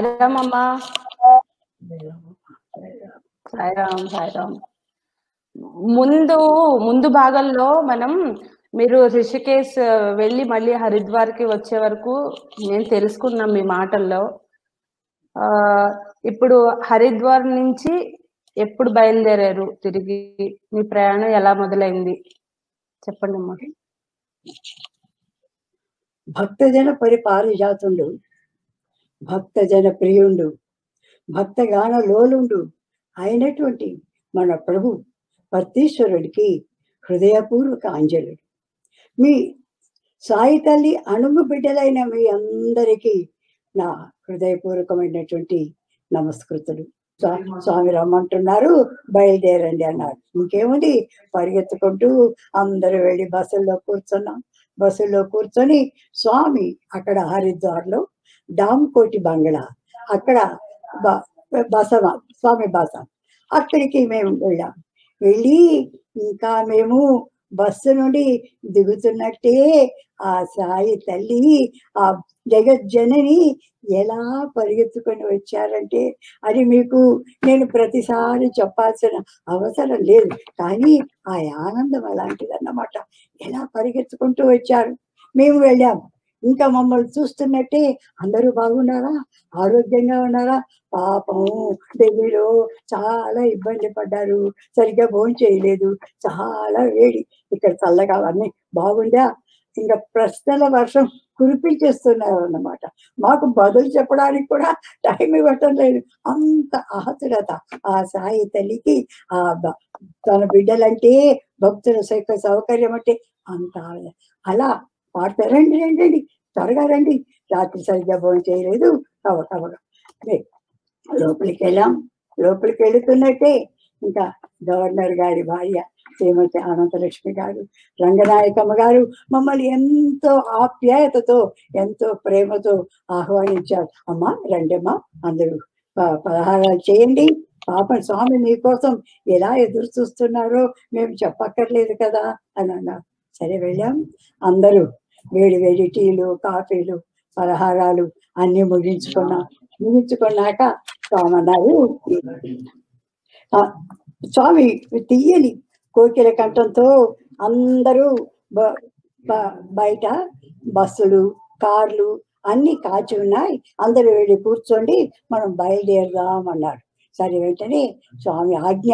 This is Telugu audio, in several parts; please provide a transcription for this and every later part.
సాయిరామ్ అమ్మా సాయిరామ్ సాయిరామ్ ముందు ముందు భాగంలో మనం మీరు రిషికేశ్ వెళ్ళి మళ్ళీ హరిద్వార్కి వచ్చే వరకు నేను తెలుసుకున్నాం మీ మాటల్లో. ఆ ఇప్పుడు హరిద్వార్ నుంచి ఎప్పుడు బయలుదేరారు తిరిగి? మీ ప్రయాణం ఎలా మొదలైంది? చెప్పండి అమ్మా భక్తజన పరిపారిజాతుండు భక్తజన ప్రియుండు భక్తగాన లోలుండు. అయినటువంటి మన ప్రభు పర్తీశ్వరుడికి హృదయపూర్వక అంజలి. మీ సాయి తల్లి అణుగు బిడ్డలైన మీ అందరికీ నా హృదయపూర్వకమైనటువంటి నమస్కృతులు. స్వా- స్వామి రమ్మంటున్నారు బయలుదేరండి అన్నారు. ఇంకేముంది? పరిగెత్తుకుంటూ అందరూ వెళ్ళి బస్సుల్లో కూర్చున్నాం. బస్సులో కూర్చొని స్వామి అక్కడ హరిద్వార్లో డామ్ కోటి బంగ్లా. అక్కడ బ- బసవ స్వామి బస. అక్కడికి మేము వెళ్ళాం. వెళ్ళి ఇంకా మేము బస్సు నుండి దిగుతున్నట్టే ఆ సాయి తల్లి ఆ జగజ్జనని ఎలా పరిగెత్తుకొని వచ్చారంటే అది మీకు నేను ప్రతిసారి చెప్పాల్సిన అవసరం లేదు. కానీ ఆ ఆనందం అలాంటిదన్నమాట. ఎలా పరిగెత్తుకుంటూ వచ్చారు? మేము వెళ్ళాము ఇంకా మమ్మల్ని చూస్తున్నట్టే అందరూ బాగున్నారా? ఆరోగ్యంగా ఉన్నారా? పాపం ఢిల్లీలో చాలా ఇబ్బంది పడ్డారు. సరిగ్గా భోజనం చేయలేదు. చాలా వేడి. ఇక్కడ చల్లగా అన్ని బాగుందా? ఇంకా ప్రశ్నల వర్షం కురిపించేస్తున్నారు అన్నమాట మాకు బదులు చెప్పడానికి కూడా టైం ఇవ్వటం లేదు. అంత ఆతురత ఆ సాయి తల్లికి ఆ బ- తన బిడ్డలంటే భక్తుల సౌక సౌకర్యం అంటే అంత అలా పాడతారు రండి రండి రండి. త్వరగా రండి. రాత్రి సరిగ్గా భోజనం చేయలేదు. కవ కవగా అదే లోపలికి వెళ్ళాం. లోపలికి వెళుతున్నట్టే ఇంకా గవర్నర్ గారి భార్య శ్రీమతి అనంతలక్ష్మి గారు రంగనాయకమ్మ గారు మమ్మల్ని ఎంతో ఆప్యాయతతో ఎంతో ప్రేమతో ఆహ్వానించారు. అమ్మా రండమ్మా అందరూ ప- పలహారాలు చేయండి. పాపం స్వామి మీకోసం ఎలా ఎదురు చూస్తున్నారో మేము చెప్పక్కర్లేదు కదా అని అన్నారు. సరే వెళ్ళాం. అందరూ వేడి వేడి టీలు కాఫీలు పలహారాలు అన్ని ముగించుకున్నాం. ముగించుకున్నాక స్వామి "ఆ, స్వామి తీయని కోకిల కంఠంతో అందరూ బయట బస్సులు కార్లు అన్ని కాచి ఉన్నాయి. అందరూ వెళ్ళి కూర్చోండి మనం బయలుదేరదాం అన్నారు సరే వెంటనే స్వామి ఆజ్ఞ.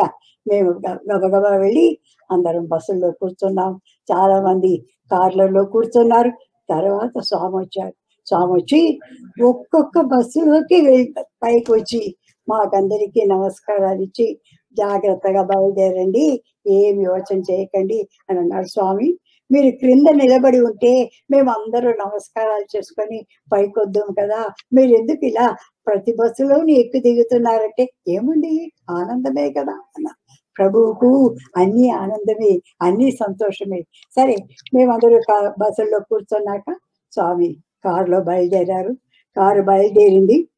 మేము గ- గబగబా వెళ్ళి అందరం బస్సుల్లో కూర్చున్నాం. చాలా మంది కార్లలో కూర్చున్నారు. తర్వాత స్వామి వచ్చారు స్వామి వచ్చి ఒక్కొక్క బస్సులోకి పైకి వచ్చి మాకందరికీ నమస్కారాలు ఇచ్చి జాగ్రత్తగా బయలుదేరండి ఏమి యోచన చేయకండి అని అన్నాడు స్వామి. మీరు క్రింద నిలబడి ఉంటే మేము అందరూ నమస్కారాలు చేసుకొని పైకి వద్దాం కదా మీరు ఎందుకు ఇలా ప్రతి బస్సులోని ఎక్కు దిగుతున్నారంటే ఏముంది ఆనందమే కదా అన్న. ప్రభువుకు అన్ని ఆనందమే అన్ని సంతోషమే. సరే మేమందరూ కా- బస్సుల్లో కూర్చున్నాక స్వామి కారులో బయలుదేరారు. కారు బయలుదేరింది.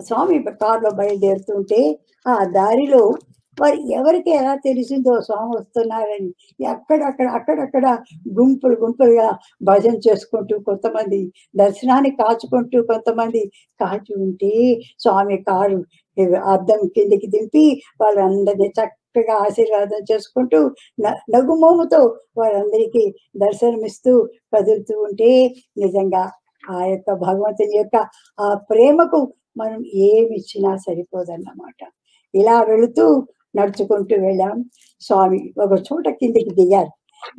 స్వామి కారులో బయలుదేరుతుంటే ఆ దారిలో మరి ఎవరికి ఎలా తెలిసిందో స్వామి వస్తున్నారని ఎక్కడక్కడ అక్కడక్కడ గుంపులు గుంపులుగా భజన చేసుకుంటూ కొంతమంది దర్శనాన్ని కాచుకుంటూ కొంతమంది కాచి ఉంటే స్వామి కారు అద్దం కిందికి దింపి వాళ్ళందరినీ చక్కగా ఆశీర్వాదం చేసుకుంటూ నగుమోముతో వారందరికీ దర్శనమిస్తూ కదులుతూ ఉంటే నిజంగా ఆ యొక్క భగవంతుని యొక్క ఆ ప్రేమకు మనం ఏమి ఇచ్చినా సరిపోదన్నమాట. ఇలా వెళుతూ నడుచుకుంటూ వెళ్ళాం. స్వామి ఒక చోట కిందికి దిగారు.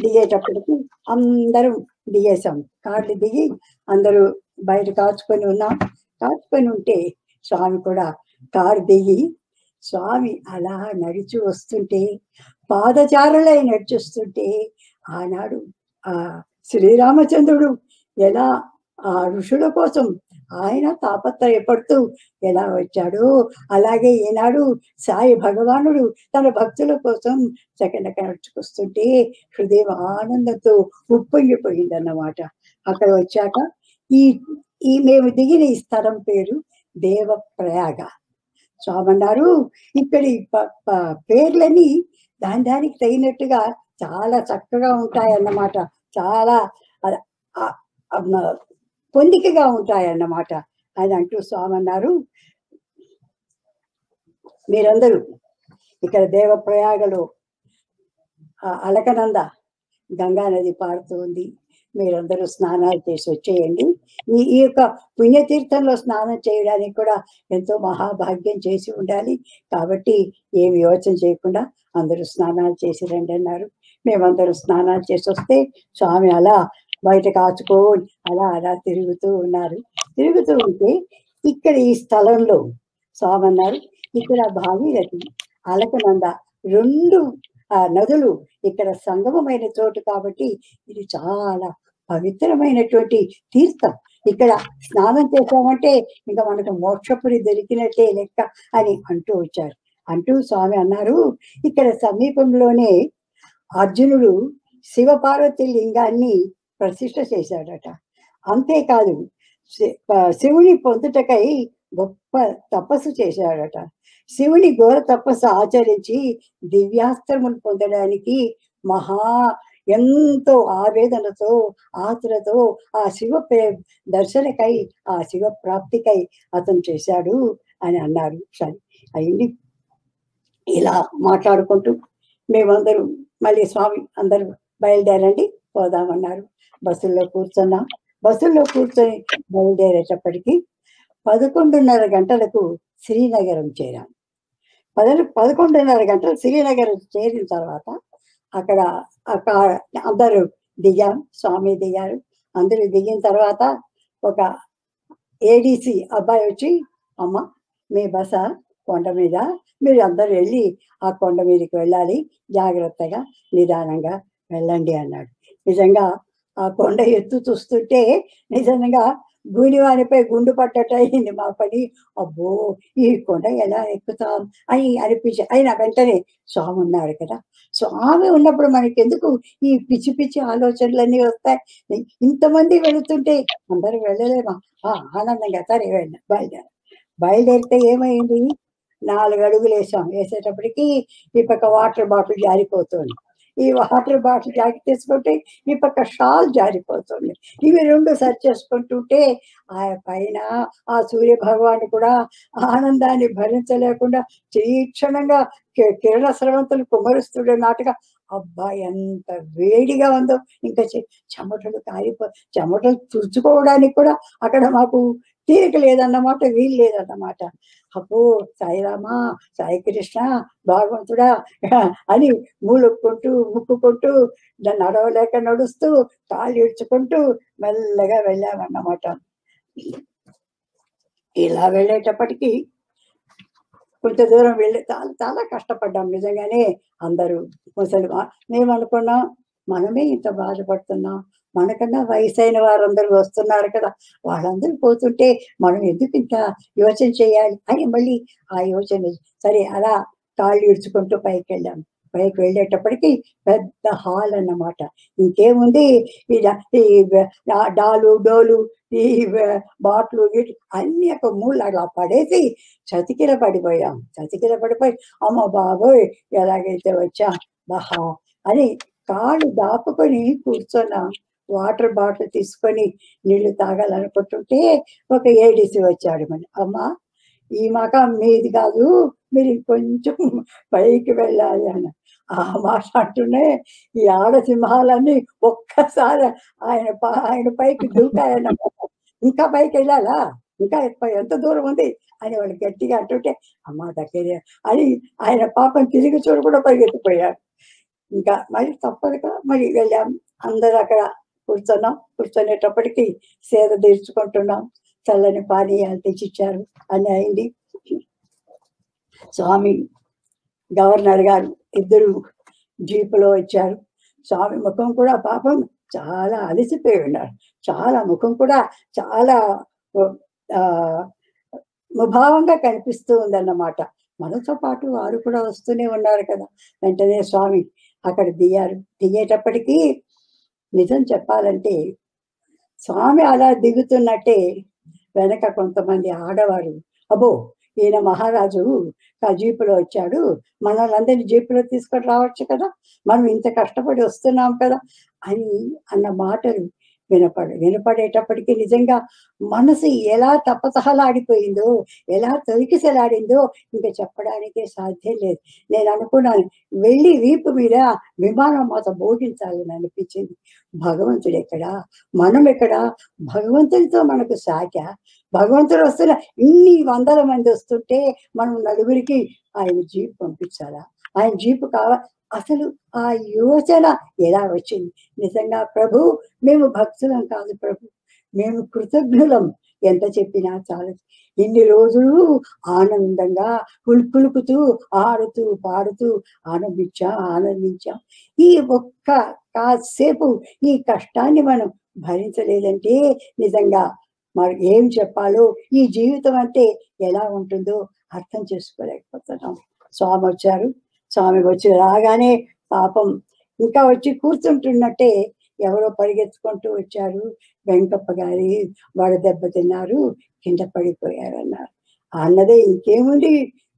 దిగేటప్పటికి అందరం దిగేశాం. కార్లు దిగి అందరూ బయట కాచుకొని ఉన్నాం. కాచుకొని ఉంటే స్వామి కూడా కారు దిగి స్వామి అలా నడిచి వస్తుంటే పాదచారులై నడిచొస్తుంటే ఆనాడు ఆ శ్రీరామచంద్రుడు ఎలా ఆ ఋషుల కోసం ఆయన తాపత్రయపడుతూ ఎలా వచ్చాడో అలాగే ఈనాడు సాయి భగవానుడు తన భక్తుల కోసం చకనక నడుచుకొస్తుంటే హృదయం ఆనందంతో ఉప్పొంగిపోయిందన్నమాట. అక్కడ వచ్చాక ఈ ఈ మేము దిగిన ఈ స్థలం పేరు దేవప్రయాగ. స్వామి అన్నారు ఇక్కడి ప- ప- పేర్లని దాని దానికి తగినట్టుగా చాలా చక్కగా ఉంటాయన్నమాట. చాలా పొందికగా ఉంటాయన్నమాట. అని అంటూ స్వామి అన్నారు మీరందరూ ఇక్కడ దేవప్రయాగలో అలకనంద గంగా నది పారుతోంది. మీరందరూ స్నానాలు చేసి వచ్చేయండి. ఈ ఈ యొక్క పుణ్యతీర్థంలో స్నానం చేయడానికి కూడా ఎంతో మహాభాగ్యం చేసి ఉండాలి. కాబట్టి ఏమి యోచన చేయకుండా అందరూ స్నానాలు చేసి రండి అన్నారు. మేమందరూ స్నానాలు చేసి వస్తే స్వామి అలా బయట కాచుకొని అలా అలా తిరుగుతూ ఉన్నారు. తిరుగుతూ ఉంటే ఇక్కడ ఈ స్థలంలో స్వామి అన్నారు. ఇక్కడ భాగీరథి అలకనంద రెండు ఆ నదులు ఇక్కడ సంగమమైన చోటు కాబట్టి ఇది చాలా పవిత్రమైనటువంటి తీర్థం. ఇక్కడ స్నానం చేశామంటే ఇంకా మనకు మోక్షపురి దొరికినట్టే లెక్క అని అంటూ వచ్చారు. అంటూ స్వామి అన్నారు ఇక్కడ సమీపంలోనే అర్జునుడు శివపార్వతి లింగాన్ని ప్రతిష్ట చేశాడట. అంతేకాదు శి- శివుని పొందుటకై గొప్ప తపస్సు చేశాడట. శివుని ఘోర తపస్సు ఆచరించి దివ్యాస్త్రములు పొందడానికి మహా ఎంతో ఆవేదనతో ఆతురతో ఆ శివ ప్రే- దర్శనకై ఆ శివ ప్రాప్తికై అతను చేశాడు అని అన్నారు. సరే అయింది. ఇలా మాట్లాడుకుంటూ మేమందరూ మళ్ళీ స్వామి అందరూ బయలుదేరండి పోదామన్నారు. బస్సుల్లో కూర్చున్నాం. బస్సుల్లో కూర్చొని బయలుదేరేటప్పటికీ పదకొండున్నర గంటలకు శ్రీనగరం చేరాం. పద పదకొండున్నర గంటలు శ్రీనగరం చేరిన తర్వాత అక్కడ అందరూ దిగాం స్వామి దిగారు. అందరూ దిగిన తర్వాత ఒక ఏడీసీ అబ్బాయి వచ్చి అమ్మ మీ బస కొండ మీద మీరు అందరూ వెళ్ళి ఆ కొండ మీదకి వెళ్ళాలి జాగ్రత్తగా నిదానంగా వెళ్ళండి అన్నాడు. నిజంగా ఆ కొండ ఎత్తు చూస్తుంటే నిజంగా గూనివానిపై గుండు పట్టట అయింది మా పని. అబ్బో ఈ కొండ ఎలా ఎక్కుతాం? అని అనిపించి అయినా వెంటనే స్వామి ఉన్నారు కదా. స్వామి ఉన్నప్పుడు మనకి ఎందుకు ఈ పిచ్చి పిచ్చి ఆలోచనలన్నీ వస్తాయి? ఇంతమంది వెళుతుంటే అందరూ వెళ్ళలేమా? ఆనందంగా సరే వెళ్ళ బయలుదేరు. బయలుదేరితే ఏమైంది? నాలుగు అడుగులు వేసాం. వేసేటప్పటికి ఈ పక్క వాటర్ బాటిల్ జారిపోతుంది. ఈ వాటర్ బాటిల్ జాకి తీసుకుంటే ఈ పక్క షాల్ జారిపోతుంది. ఇవి రెండు సర్చ్ చేసుకుంటుంటే ఆ పైన ఆ సూర్య భగవాన్ కూడా ఆనందాన్ని భరించలేకుండా తీక్షణంగా కిరణ స్రవంతులు కుమరిస్తుడే నాటుగా అబ్బా ఎంత వేడిగా ఉందో. ఇంకా చె- చెమటలు కారిపో చెమటలు తుడుచుకోవడానికి కూడా అక్కడ మాకు తీరిక లేదన్నమాట వీలు లేదన్నమాట అప్పు సాయిరామా సాయి కృష్ణ భగవంతుడా అని మూలుక్కుంటూ ముక్కుకుంటూ దాన్ని నడవలేక నడుస్తూ కాళ్ళు ఇడ్చుకుంటూ మెల్లగా వెళ్ళామన్నమాట. ఇలా వెళ్ళేటప్పటికి కొంత దూరం వెళ్ళి చాలా చాలా కష్టపడ్డాం నిజంగానే అందరూ. ముసలి మేము అనుకున్నాం మనమే ఇంత బాధపడుతున్నాం. మనకన్నా వయసైన వారందరూ వస్తున్నారు కదా. వాళ్ళందరూ పోతుంటే మనం ఎందుకు ఇంత యోచన చేయాలి అని మళ్ళీ ఆ యోచన సరే అలా కాళ్ళు ఇడ్చుకుంటూ పైకి వెళ్ళాం పైకి వెళ్ళేటప్పటికి పెద్ద హాల్ అన్నమాట. ఇంకేముంది? ఈ ఈ డాలు డోలు ఈ బాట్లు గీట్లు అన్ని ఒక మూల అలా పడేసి చతికిల పడిపోయాం. చతికిల పడిపోయి అమ్మ బాబోయ్ ఎలాగైతే వచ్చా? బహా అని కాళ్ళు దాపుకొని కూర్చున్నాం. వాటర్ బాటిల్ తీసుకొని నీళ్ళు తాగాలనుకుంటుంటే ఒక ఏడీసీ వచ్చాడు మన అమ్మా ఈ మకం మీది కాదు మీరు కొంచెం పైకి వెళ్ళాలి అని ఆ మాట అంటూనే ఈ ఆడసింహాలన్నీ ఒక్కసారి ఆయన ఆయన పైకి దూకాయన్నమాట ఇంకా పైకి వెళ్ళాలా? ఇంకా ఎంత దూరం ఉంది? అని వాళ్ళు గట్టిగా అంటుంటే అమ్మ దగ్గర అని ఆయన పాపం తిరిగి చూడు కూడా పరిగెత్తిపోయాడు. ఇంకా మరి తప్పదు కదా మరి వెళ్ళాం. అందరూ అక్కడ కూర్చున్నాం. కూర్చునేటప్పటికి సేద తీర్చుకుంటున్నాం. చల్లని పానీయాలు తెచ్చిచ్చారు. అని అయింది. స్వామి గవర్నర్ గారు ఇద్దరు జీపులో వచ్చారు. స్వామి ముఖం కూడా పాపం చాలా అలసిపోయి ఉన్నారు. చాలా ముఖం కూడా చాలా ముభావంగా కనిపిస్తూ ఉందన్నమాట. మనతో పాటు వారు కూడా వస్తూనే ఉన్నారు కదా. వెంటనే స్వామి అక్కడ దిగారు. దిగేటప్పటికీ నిజం చెప్పాలంటే స్వామి అలా దిగుతున్నట్టే వెనక కొంతమంది ఆడవారు అబ్బో ఈయన మహారాజు ఆ జీపులో వచ్చాడు మనల్ని అందరినీ జీపులో తీసుకొని రావచ్చు కదా మనం ఇంత కష్టపడి వస్తున్నాం కదా అని అన్న మాటలు వినపడు వినపడేటప్పటికి నిజంగా మనసు ఎలా తపతహలాడిపోయిందో ఎలా తొలికిసలాడిందో ఇంకా చెప్పడానికే సాధ్యం లేదు. నేను అనుకున్నాను వెళ్ళి వీపు మీద విమానం మాత బోధించాలని అనిపించింది. భగవంతుడు ఎక్కడా? మనం ఎక్కడా? భగవంతుడితో మనకు సాక భగవంతుడు వస్తున్న ఇన్ని వందల మంది వస్తుంటే మనం నలుగురికి ఆయన జీప్ పంపించాలా? ఆయన జీపు కావ అసలు ఆ యోచన ఎలా వచ్చింది? నిజంగా ప్రభు మేము భక్తులం కాదు ప్రభు. మేము కృతజ్ఞులం. ఎంత చెప్పినా చాలా. ఇన్ని రోజులు ఆనందంగా కులుకులుకుతూ ఆడుతూ పాడుతూ ఆనందించాం ఆనందించాం. ఈ ఒక్క కాసేపు ఈ కష్టాన్ని మనం భరించలేదంటే నిజంగా మరి ఏం చెప్పాలో ఈ జీవితం అంటే ఎలా ఉంటుందో అర్థం చేసుకోలేకపోతున్నాం. స్వామి వచ్చారు. స్వామి వచ్చి రాగానే పాపం ఇంకా వచ్చి కూర్చుంటున్నట్టే ఎవరో పరిగెత్తుకుంటూ వచ్చారు. వెంకప్ప గారి వడ దెబ్బ తిన్నారు కింద పడిపోయారు అన్నారు. అన్నదే ఇంకేముంది?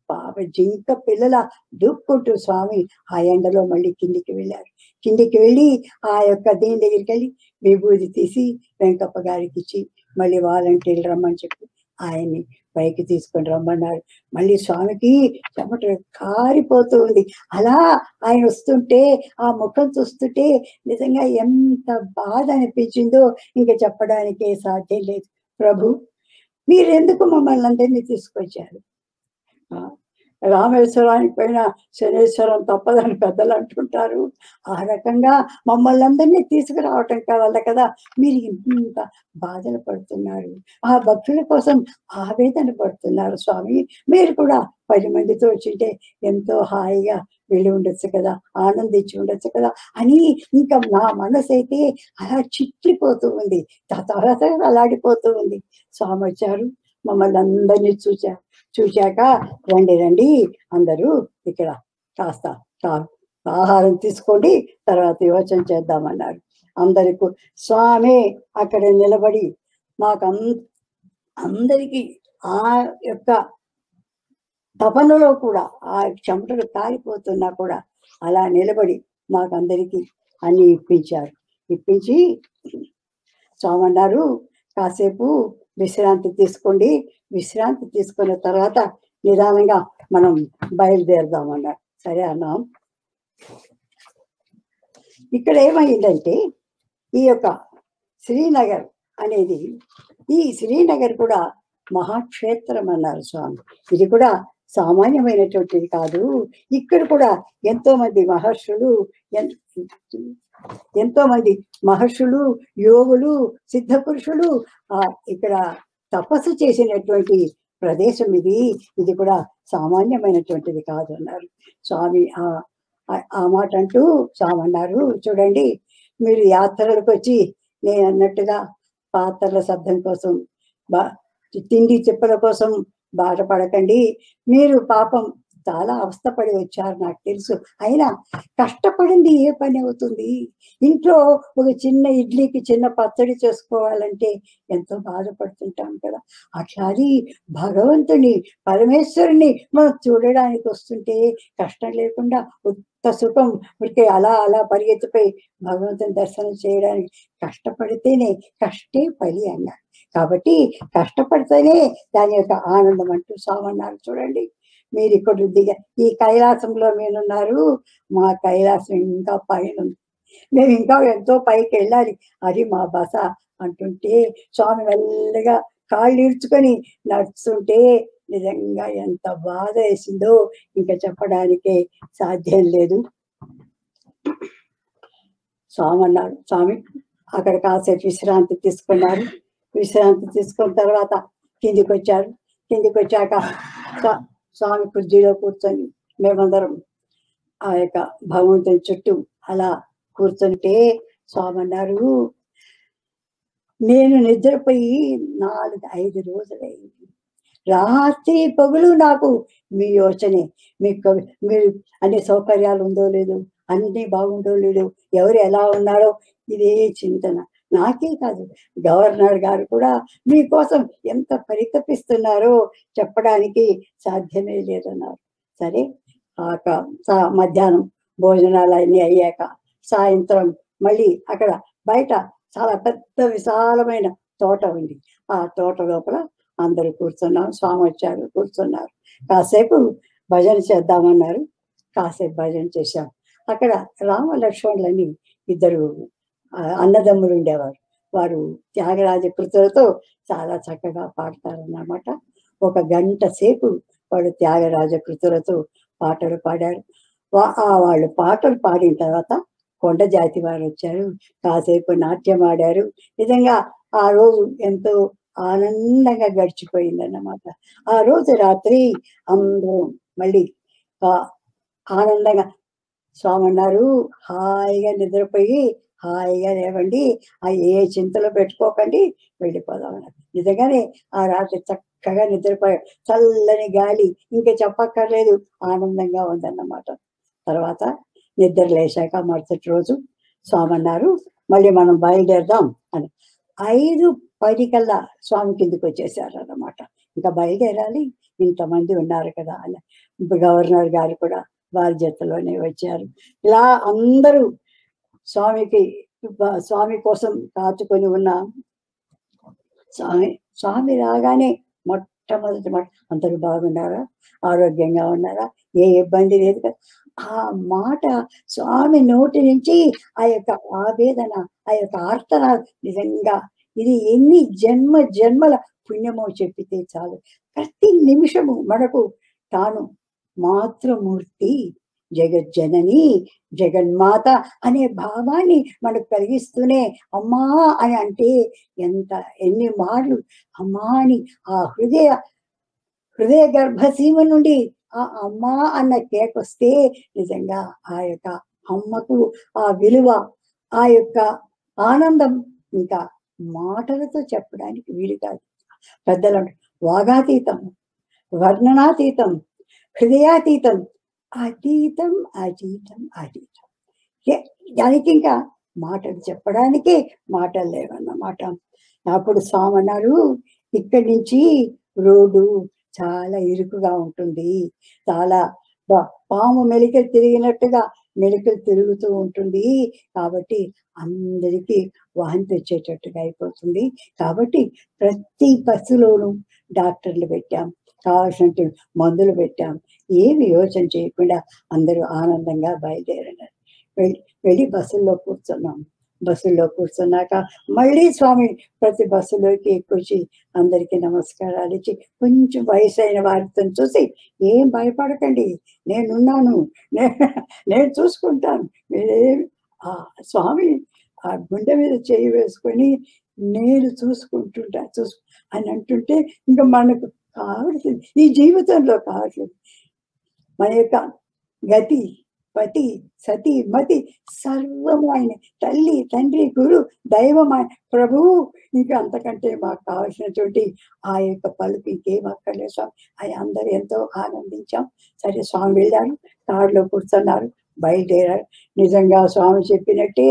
పాప జింక పిల్లల దూక్కుంటూ స్వామి ఆ ఎండలో మళ్ళీ కిందికి వెళ్ళారు. కిందికి వెళ్ళి ఆ యొక్క దీని దగ్గరికి వెళ్ళి విభూది తీసి వెంకప్ప గారికి ఇచ్చి మళ్ళీ వాలంటీర్లు రమ్మని చెప్పి ఆయన్ని పైకి తీసుకొని రమ్మన్నారు. మళ్ళీ స్వామికి చెమట కారిపోతూ ఉంది అలా ఆయన వస్తుంటే ఆ ముఖం చూస్తుంటే నిజంగా ఎంత బాధ అనిపించిందో ఇంకా చెప్పడానికే సాధ్యం లేదు. ప్రభు మీరెందుకు మమ్మల్ని అందరినీ తీసుకొచ్చారు? రామేశ్వరానికి పైన శనేశ్వరం తప్పదని పెద్దలు అంటుంటారు. ఆ రకంగా మమ్మల్ని అందరినీ తీసుకురావటం కావాలి కదా. మీరు ఇంత బాధలు పడుతున్నారు. ఆ భక్తుల కోసం ఆవేదన పడుతున్నారు స్వామి. మీరు కూడా పది మందితో వచ్చింటే ఎంతో హాయిగా వెళ్ళి ఉండొచ్చు కదా ఆనందించి ఉండొచ్చు కదా అని ఇంకా నా మనసు అయితే అలా చిట్లిపోతూ ఉంది. తర్వాత అలాడిపోతూ ఉంది. స్వామి వచ్చారు. మమ్మల్ని అందరినీ చూచారు చూశాక రండి రండి అందరూ ఇక్కడ కాస్త ఆహారం తీసుకోండి తర్వాత యోచన చేద్దామన్నారు. అందరికి స్వామి అక్కడ నిలబడి మాకు అం- అందరికీ ఆ యొక్క తపనలో కూడా ఆ చెమటలు కారిపోతున్నా కూడా అలా నిలబడి మాకందరికీ అన్ని ఇప్పించారు. ఇప్పించి స్వామి అన్నారు కాసేపు విశ్రాంతి తీసుకోండి విశ్రాంతి తీసుకున్న తర్వాత నిదానంగా మనం బయలుదేరదామన్నారు. సరే అన్నాం. ఇక్కడ ఏమైందంటే ఈ యొక్క శ్రీనగర్ అనేది ఈ శ్రీనగర్ కూడా మహాక్షేత్రం అన్నారు స్వామి. ఇది కూడా సామాన్యమైనటువంటిది కాదు. ఇక్కడ కూడా ఎంతో మంది మహర్షులు ఎన్- ఎంతో మంది మహర్షులు యోగులు సిద్ధ పురుషులు ఆ ఇక్కడ తపస్సు చేసినటువంటి ప్రదేశం ఇది. ఇది కూడా సామాన్యమైనటువంటిది కాదు అన్నారు స్వామి ఆ ఆ- మాట అంటూ స్వామి అన్నారు. చూడండి మీరు యాత్రలకు వచ్చి నేను అన్నట్టుగా పాత్రల శబ్దం కోసం బా తిండి చెప్పుల కోసం బాధపడకండి. మీరు పాపం చాలా అవస్థపడి వచ్చారు నాకు తెలుసు. అయినా కష్టపడింది ఏ పని అవుతుంది? ఇంట్లో ఒక చిన్న ఇడ్లీకి చిన్న పచ్చడి చేసుకోవాలంటే ఎంతో బాధపడుతుంటాం కదా. అట్లాది భగవంతుని పరమేశ్వరుని మనం చూడడానికి వస్తుంటే కష్టం లేకుండా ఉత్త సుఖం ఉడికే అలా అలా పరిగెత్తిపోయి భగవంతుని దర్శనం చేయడానికి కష్టపడితేనే కష్టే ఫలి అన్నారు కాబట్టి కష్టపడితేనే దాని యొక్క ఆనందం అంటూ సామన్నారు చూడండి. మీరు ఇక్కడ దిగ ఈ కైలాసంలో మీరున్నారు మా కైలాసం ఇంకా పైన ఉంది. మేము ఇంకా ఎంతో పైకి వెళ్ళాలి. అది మా బస అంటుంటే స్వామి మెల్లగా కాళ్ళు ఈడ్చుకొని నడుస్తుంటే నిజంగా ఎంత బాధ వేసిందో ఇంకా చెప్పడానికే సాధ్యం లేదు. స్వామి అన్నాడు. స్వామి అక్కడ కాసేపు విశ్రాంతి తీసుకున్నారు. విశ్రాంతి తీసుకున్న తర్వాత కిందికి వచ్చారు. కిందికి వచ్చాక స్వామి కుర్చీలో కూర్చొని మేమందరం ఆ యొక్క భగవంతుని చుట్టూ అలా కూర్చుంటే స్వామి అన్నారు నేను నిద్రపోయి నాలుగు ఐదు రోజులైంది. రాత్రి పగులు నాకు మీ యోచనే. మీకు మీరు అన్ని సౌకర్యాలు ఉందో లేదో అన్ని బాగుండో లేదో ఎవరు ఎలా ఉన్నారో ఇదే చింతన. నాకే కాదు. గవర్నర్ గారు కూడా మీకోసం ఎంత పరితపిస్తున్నారో చెప్పడానికి సాధ్యమే లేదన్నారు. సరే ఆ మధ్యాహ్నం భోజనాలు అన్నీ అయ్యాక సాయంత్రం మళ్ళీ అక్కడ బయట చాలా పెద్ద విశాలమైన తోట ఉంది. ఆ తోట లోపల అందరూ కూర్చున్నాం స్వామి వచ్చారు కూర్చున్నారు. కాసేపు భజన చేద్దామన్నారు. కాసేపు భజన చేశాం. అక్కడ రామ లక్ష్మణులని ఇద్దరు అన్నదమ్ములు ఉండేవారు. వారు త్యాగరాజ కృతులతో చాలా చక్కగా పాడతారన్నమాట. ఒక గంట సేపు వాళ్ళు త్యాగరాజ కృతులతో పాటలు పాడారు. వా- ఆ వాళ్ళు పాటలు పాడిన తర్వాత కొండ జాతి వారు వచ్చారు. కాసేపు నాట్యం ఆడారు. నిజంగా ఆ రోజు ఎంతో ఆనందంగా గడిచిపోయిందన్నమాట. ఆ రోజు రాత్రి అందరూ మళ్ళీ ఆనందంగా స్వామి అన్నారు హాయిగా నిద్రపోయి హాయిగా లేవండి. ఆ ఏ చింతలో పెట్టుకోకండి వెళ్ళిపోదాం నిజంగానే ఆ రాత్రి చక్కగా నిద్రపోయాడు చల్లని గాలి ఇంకా చెప్పక్కర్లేదు ఆనందంగా ఉందన్నమాట. తర్వాత నిద్ర లేచాక మరుసటి రోజు స్వామి అన్నారు మళ్ళీ మనం బయలుదేరదాం అని. ఐదు పది కల్లా స్వామి కిందికి వచ్చేసారు అన్నమాట ఇంకా బయలుదేరాలి ఇంతమంది ఉన్నారు కదా అని. గవర్నర్ గారు కూడా వారి జతలోనే వచ్చారు. ఇలా అందరూ స్వామికి స్వామి కోసం కాచుకొని ఉన్న స్వామి స్వామి రాగానే మొట్టమొదటి మాట అందరూ బాగున్నారా? ఆరోగ్యంగా ఉన్నారా? ఏ ఇబ్బంది లేదు కదా? ఆ మాట స్వామి నోటి నుంచి ఆ యొక్క ఆవేదన ఆ యొక్క ఆర్తన నిజంగా ఇది ఎన్ని జన్మ జన్మల పుణ్యమో చెప్పితే చాలు. ప్రతి నిమిషము మనకు తాను మాతృమూర్తి. జగజ్జనని జగన్మాత అనే భావాన్ని మనకు కలిగిస్తూనే అమ్మా అని అంటే ఎంత ఎన్ని మార్లు అమ్మా అని ఆ హృదయ హృదయ గర్భసీమ నుండి ఆ అమ్మా అన్న కేక్ వస్తే నిజంగా ఆ యొక్క అమ్మకు ఆ విలువ ఆ యొక్క ఆనందం ఇంకా మాటలతో చెప్పడానికి వీలు కాదు. పెద్దలు వాగాతీతం వర్ణనాతీతం హృదయాతీతం అతీతం అతీతం అతీతం. దానికి ఇంకా మాటలు చెప్పడానికి మాటలు లేవన్నమాట. అప్పుడు సామన్నారు ఇక్కడి నుంచి రోడ్డు చాలా ఇరుకుగా ఉంటుంది. చాలా పాము మెలికలు తిరిగినట్టుగా మెలికలు తిరుగుతూ ఉంటుంది. కాబట్టి అందరికీ వాంతి వచ్చేటట్టుగా అయిపోతుంది. కాబట్టి ప్రతి బస్సులోనూ డాక్టర్లు పెట్టాం. కావాల్సినట్టు మందులు పెట్టాం. ఏమి యోచన చేయకుండా అందరూ ఆనందంగా బయలుదేరినారు. వెళ్ళి వెళ్ళి బస్సుల్లో కూర్చున్నాం. బస్సుల్లో కూర్చున్నాక మళ్ళీ స్వామి ప్రతి బస్సులోకి ఎక్కొచ్చి అందరికీ నమస్కారాలు ఇచ్చి కొంచెం వయసు అయిన వారితో చూసి ఏం భయపడకండి నేనున్నాను నే- నేను చూసుకుంటాను. మీరేం ఆ స్వామి ఆ గుండె మీద చేయి వేసుకొని నేను చూసుకుంటుంటా చూసు అని అంటుంటే ఇంకా మనకు కావట్లేదు ఈ జీవితంలో కావట్లేదు మన యొక్క గతి పతి సతి మతి సర్వము ఆయన తల్లి తండ్రి గురు దైవం ఆయన ప్రభువు ఇంకా అంతకంటే మాకు కావలసినటువంటి ఆ యొక్క పలుపు ఇంకేం అక్కర్లేదు స్వామి. ఆయన అందరూ ఎంతో ఆనందించాం. సరే స్వామి వెళ్ళారు. కారులో కూర్చున్నారు. బయలుదేరారు. నిజంగా స్వామి చెప్పినట్టే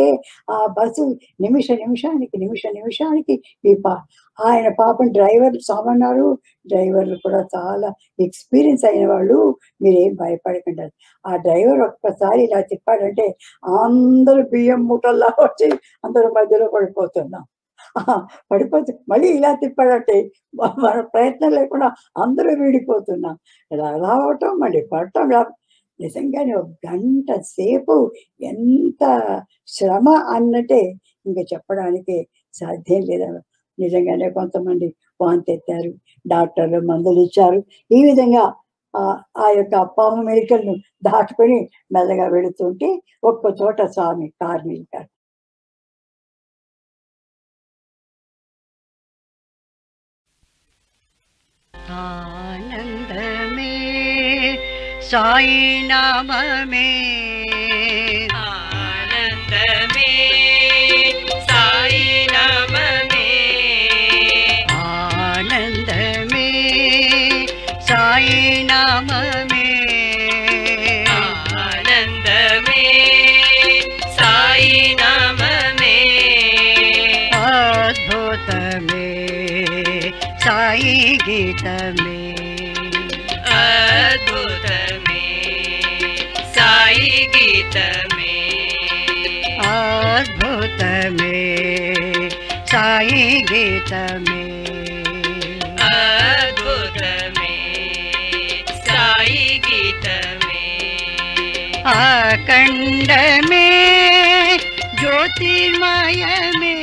ఆ బస్సు నిమిష నిమిషానికి నిమిష నిమిషానికి ఈ పా ఆయన పాపం డ్రైవర్ స్వామి అన్నారు డ్రైవర్లు కూడా చాలా ఎక్స్పీరియన్స్ అయిన వాళ్ళు. మీరేం భయపడకండి. ఆ డ్రైవర్ ఒక్కసారి ఇలా చెప్పాడంటే అందరూ బియ్యం మూటల్లా వచ్చి అందరూ మధ్యలో పడిపోతున్నాం పడిపోతు మళ్ళీ ఇలా తిప్పాడంటే మన ప్రయత్నం లేకుండా అందరూ వీడిపోతున్నాం ఇలా రావటం మళ్ళీ పడటం రా నిజంగానే ఒక గంట సేపు ఎంత శ్రమ అన్నట్టే ఇంకా చెప్పడానికి సాధ్యం లేదు. నిజంగానే కొంతమంది వాంతి ఎత్తారు డాక్టర్లు మందులు ఇచ్చారు. ఈ విధంగా ఆ ఆ యొక్క పాము మెడికల్ను దాటుకొని మెల్లగా వెళుతుంటే ఒక్క చోట స్వామి కారు నిలిపారు. ఆనందమే साई नाम मे आनन्द मे साई नाम मे आनन्द मे साई नाम मे आनन्द मे साई नाम मे साई गीत गीतम्। मे अद्भुत मे सा गीत मे अद्भुत मे सा गीत मे आकण्ड मे ज्योतिमाया मे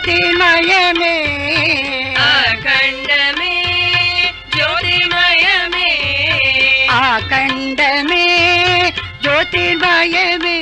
ஜோதிமயமே அகண்டமே ஜோதிமயமே அகண்டமே ஜோதிமயமே